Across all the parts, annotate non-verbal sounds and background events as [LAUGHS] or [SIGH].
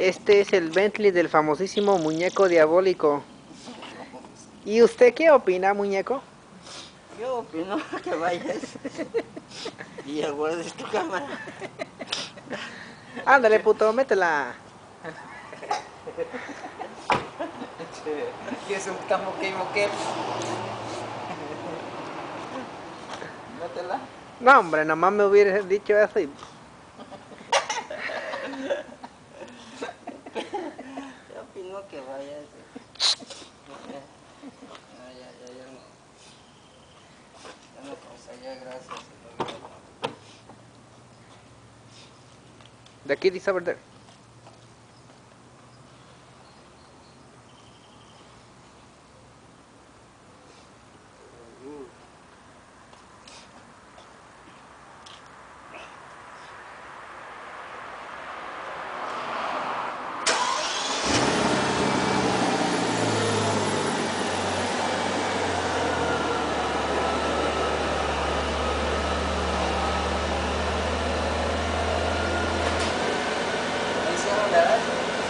Este es el Bentley del famosísimo muñeco diabólico. ¿Y usted qué opina, muñeco? Yo opino [LAUGHS] que vayas y aguardes tu cámara. Ándale, puto, métela. Aquí es un camoque moque. Métela. No, hombre, nomás me hubieras dicho eso y... Yo opino que vayas. No, ya, ya, ya no. Ya ya gracias. De aquí dice verdad.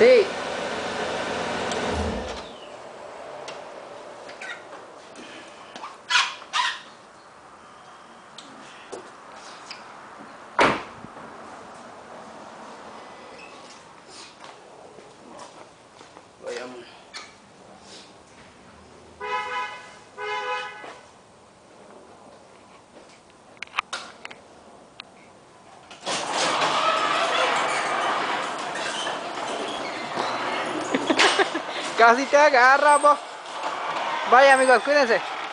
Sí. Casi te agarra. Vaya, amigos, cuídense.